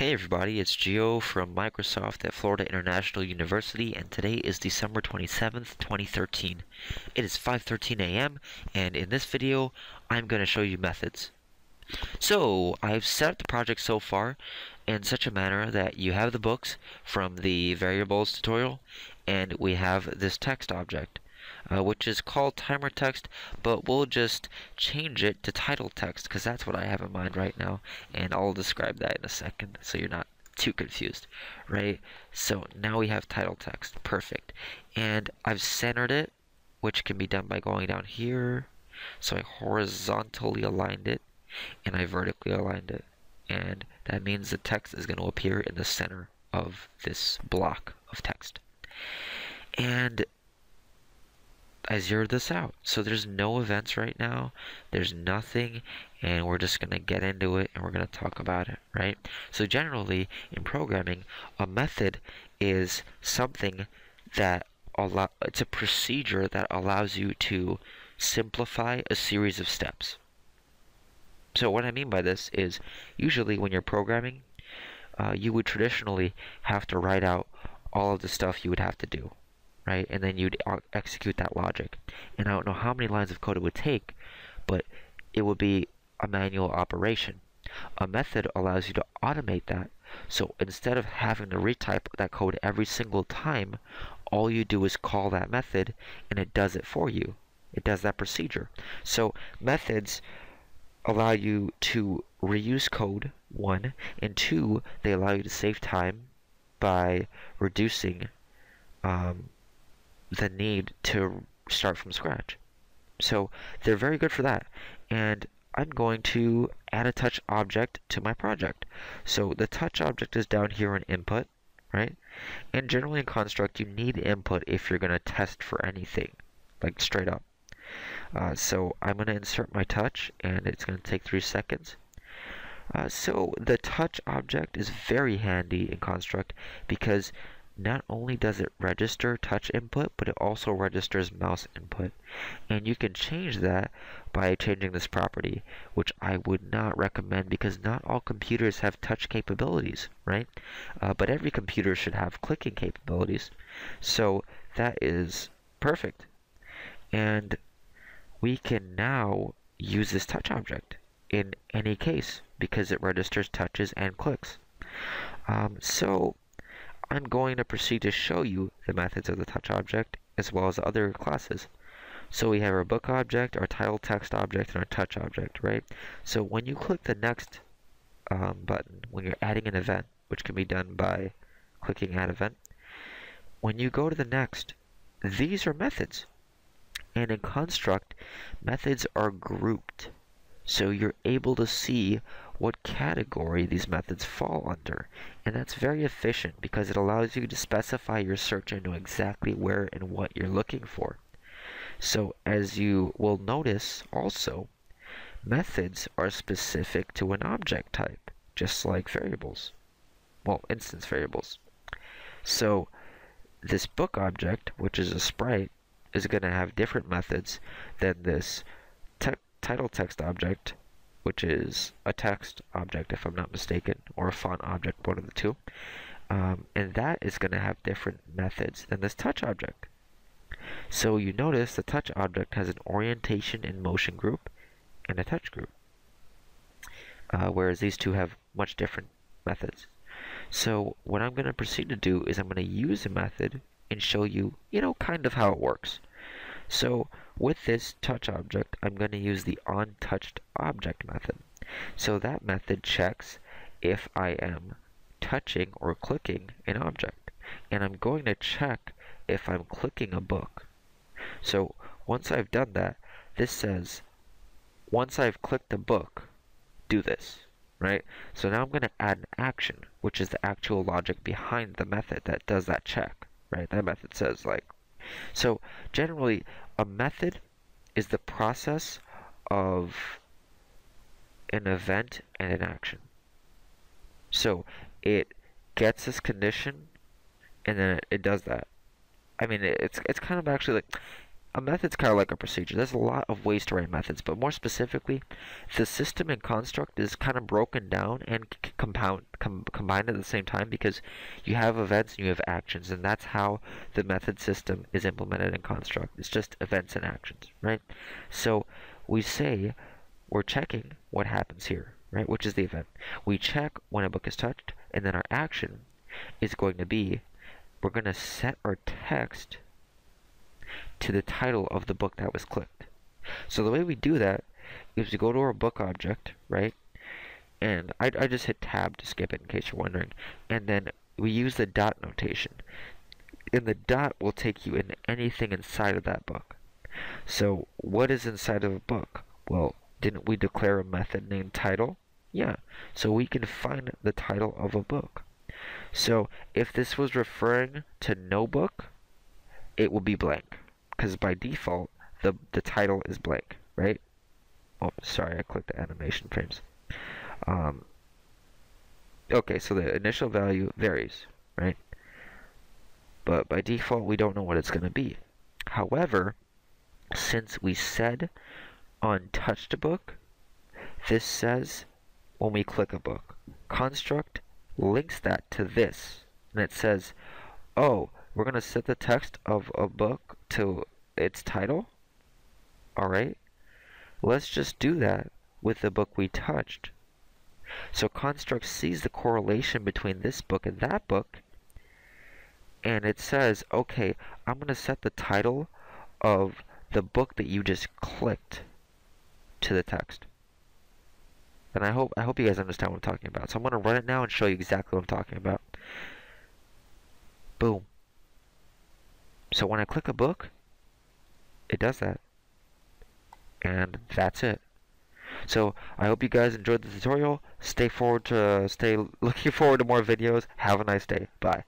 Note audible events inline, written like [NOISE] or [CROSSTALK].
Hey everybody, it's Gio from Microsoft at Florida International University and today is December 27th, 2013. It is 5.13 a.m. and in this video I'm going to show you methods. So, I've set up the project so far in such a manner that you have the books from the variables tutorial and we have this text object uh, which is called timer text, but we'll just change it to title text because that's what I have in mind right now, and I'll describe that in a second so you're not too confused, right? So now we have title text, perfect. And I've centered it, which can be done by going down here. So I horizontally aligned it, and I vertically aligned it. And that means the text is going to appear in the center of this block of text. And I zeroed this out. So there's no events right now. There's nothing, and we're just going to get into it and we're going to talk about it, right? So generally, in programming, a method is something that allow it's a procedure that allows you to simplify a series of steps. So what I mean by this is usually when you're programming, uh, you would traditionally have to write out all of the stuff you would have to do right? And then you'd execute that logic. And I don't know how many lines of code it would take, but it would be a manual operation. A method allows you to automate that. So instead of having to retype that code every single time, all you do is call that method and it does it for you. It does that procedure. So methods allow you to reuse code, one, and two, they allow you to save time by reducing um, the need to start from scratch. So they're very good for that. And I'm going to add a touch object to my project. So the touch object is down here in input, right? And generally in construct, you need input if you're going to test for anything, like straight up. Uh, so I'm going to insert my touch, and it's going to take three seconds. Uh, so the touch object is very handy in construct because not only does it register touch input, but it also registers mouse input. And you can change that by changing this property, which I would not recommend because not all computers have touch capabilities, right? Uh, but every computer should have clicking capabilities. So that is perfect. And we can now use this touch object in any case because it registers touches and clicks. Um, so I'm going to proceed to show you the methods of the touch object as well as other classes. So we have our book object, our title text object, and our touch object, right? So when you click the next um, button, when you're adding an event, which can be done by clicking add event, when you go to the next, these are methods. And in construct, methods are grouped. So you're able to see what category these methods fall under. And that's very efficient because it allows you to specify your search and know exactly where and what you're looking for. So as you will notice also, methods are specific to an object type, just like variables. Well, instance variables. So this book object, which is a sprite, is going to have different methods than this title text object, which is a text object, if I'm not mistaken, or a font object, one of the two. Um, and that is going to have different methods than this touch object. So you notice the touch object has an orientation and motion group and a touch group, uh, whereas these two have much different methods. So what I'm going to proceed to do is I'm going to use a method and show you, you know, kind of how it works. So with this touch object, I'm going to use the onTouched object method. So that method checks if I am touching or clicking an object. And I'm going to check if I'm clicking a book. So once I've done that, this says, once I've clicked a book, do this, right? So now I'm going to add an action, which is the actual logic behind the method that does that check, right? That method says like, so generally, a method is the process of an event and an action. So it gets this condition and then it, it does that. I mean, it's it's kind of actually like a method's kind of like a procedure. There's a lot of ways to write methods, but more specifically, the system and construct is kind of broken down and compound com combined at the same time because you have events and you have actions, and that's how the method system is implemented in construct. It's just events and actions, right? So we say we're checking what happens here, right? Which is the event. We check when a book is touched, and then our action is going to be we're going to set our text to the title of the book that was clicked. So the way we do that is we go to our book object, right? And I, I just hit tab to skip it in case you're wondering. And then we use the dot notation. And the dot will take you into anything inside of that book. So what is inside of a book? Well, didn't we declare a method named title? Yeah, so we can find the title of a book. So if this was referring to no book, it will be blank because by default the the title is blank, right? Oh, sorry, I clicked the animation frames. Um, okay, so the initial value varies, right? But by default, we don't know what it's going to be. However, since we said on touched book, this says when we click a book. Construct links that to this, and it says, oh, we're going to set the text of a book to its title. Alright? Let's just do that with the book we touched. So Construct sees the correlation between this book and that book, and it says, okay, I'm going to set the title of the book that you just clicked to the text. And I hope I hope you guys understand what I'm talking about. So I'm going to run it now and show you exactly what I'm talking about. Boom. So when I click a book, it does that. And that's it. So I hope you guys enjoyed the tutorial. Stay forward to stay looking [LAUGHS] forward to more videos. Have a nice day. Bye.